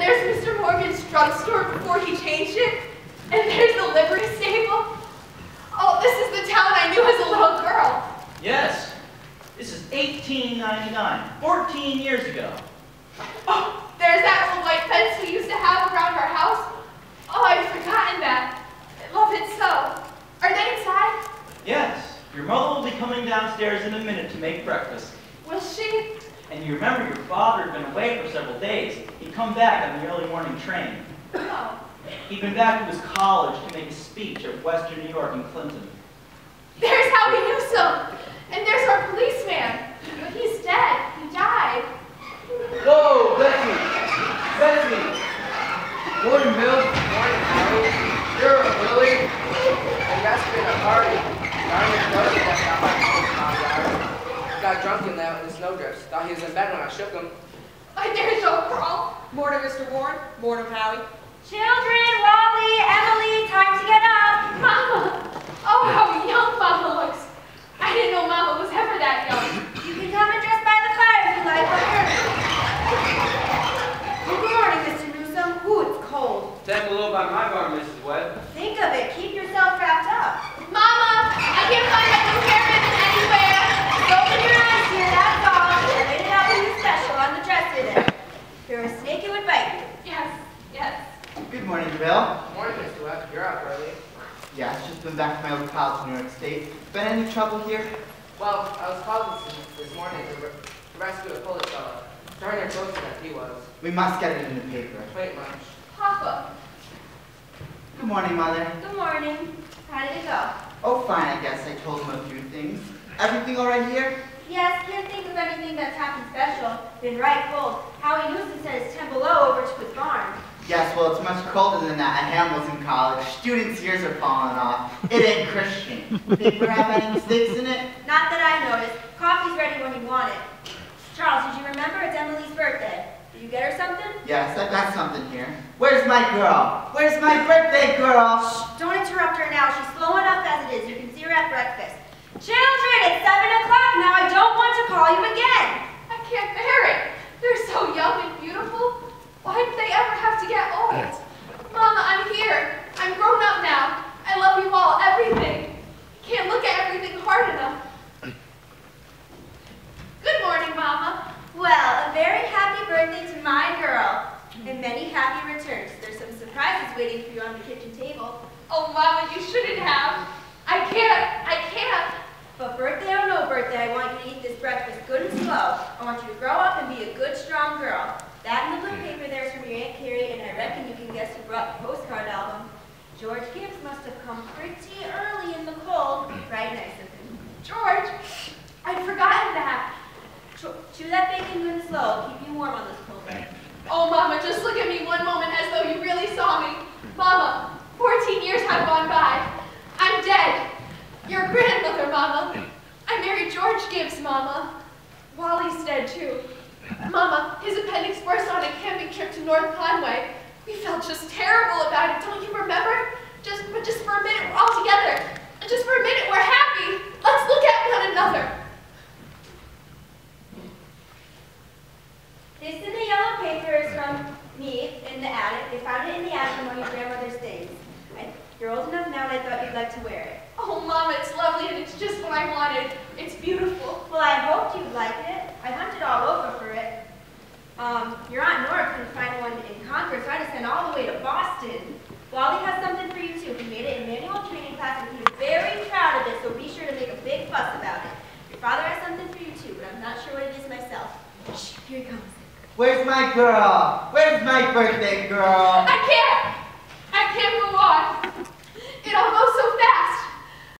And there's Mr. Morgan's drugstore before he changed it. And there's the livery stable. Oh, this is the town I knew as a little girl. Yes. This is 1899, 14 years ago. Oh, there's that little white fence we used to have around our house. Oh, I'd forgotten that. I love it so. Are they inside? Yes. Your mother will be coming downstairs in a minute to make breakfast. Will she? And you remember your father had been away for several days. He'd come back on the early morning train. He'd been back to his college to make a speech at Western New York in Clinton. There's Howie Newsome. And there's our policeman. But he's dead. He died. Whoa, Betsy! Betsy! Morning, Bill. Morning, Howie. You're Willie. And that's been a party. Darn brother walked out my house, Got drunk in there in the snowdrifts. Thought he was in bed when I shook him. Why, there's Joe Crowell. Morning, Mr. Warren. Morning, Howie. Children, Wally, Emily, time to get up. Mama. Oh, how young Mama looks. I didn't know Mama was ever that young. You can come and dress by the fire if you like, but Good morning, Mr. Newsome. Ooh, it's cold. Take below by my bar, Mrs. Webb. Think of it. Keep yourself wrapped up. Mama, I can't find my new hair ribbon anywhere. Open your eyes here, that's all. I made it out for you special on the dresser there. If you're a snake, it would bite you. Yes, yes. Good morning, Bill. Morning, Mr. Webb. You're up early. Yeah, just been back from my old college in New York State. Been any trouble here? Well, I was called this, this morning to, re- to rescue a Polish fellow. Darn near closer than he was. We must get it in the paper. Wait lunch. Papa. Good morning, Mother. Good morning. How did it go? Oh, fine, I guess. I told him a few things. Everything all right here? Yes, can't think of anything that's happened special. Been right cold. Howie Newsome said it's 10 below over to his barn. Yes, well, it's much colder than that at Hamilton College. Students' ears are falling off. It ain't Christian. Have any mistakes in it? Not that I noticed. Coffee's ready when you want it. Charles, did you remember it's Emily's birthday? Did you get her something? Yes, I got something here. Where's my girl? Where's my birthday girl? Shh, don't interrupt her now. She's slow enough as it is. You can see her at breakfast. Children, it's 7 o'clock now. I don't want to call you again. I can't bear it. They're so young and beautiful. Why did they ever have to get old? Mama, I'm here. I'm grown up now. I love you all, everything. Can't look at everything hard enough. Good morning, Mama. Well, a very happy birthday to my girl. And many happy returns. There's some surprises waiting for you on the kitchen table. Oh, Mama, you shouldn't have. I can't. I can't. But birthday or no birthday, I want you to eat this breakfast good and slow. I want you to grow up and be a good, strong girl. That and the blue paper there's from your Aunt Carrie, and I reckon you can guess who brought the postcard album. George Gibbs must have come pretty early in the cold. Right nice of him. George, I'd forgotten that. Chew slow. Keep you warm on this cold day. Oh, Mama, just look at me one moment as though you really saw me. Mama, 14 years have gone by. I'm dead. Your grandmother, Mama. I married George Gibbs, Mama. Wally's dead, too. Mama, his appendix burst on a camping trip to North Conway. We felt just terrible about it, don't you remember? Just, but just for a minute, we're all together. And just for a minute, we're happy. Let's look at one another. This in the yellow paper is from me in the attic. They found it in the attic on one of your grandmother's things. I, you're old enough now and I thought you'd like to wear it. Oh, Mama, it's lovely and it's just what I wanted. It's beautiful. Well, I hoped you'd like it. I hunted all over for it. Um, your Aunt Nora couldn't find one in Concord, so I had to send all the way to Boston. Wally has something for you too. He made it in manual training class and he was very proud of it, so be sure to make a big fuss about it. Your father has something for you too, but I'm not sure what it is myself. Shh, here he comes. Where's my girl? Where's my birthday girl? I can't move on. It all goes so fast.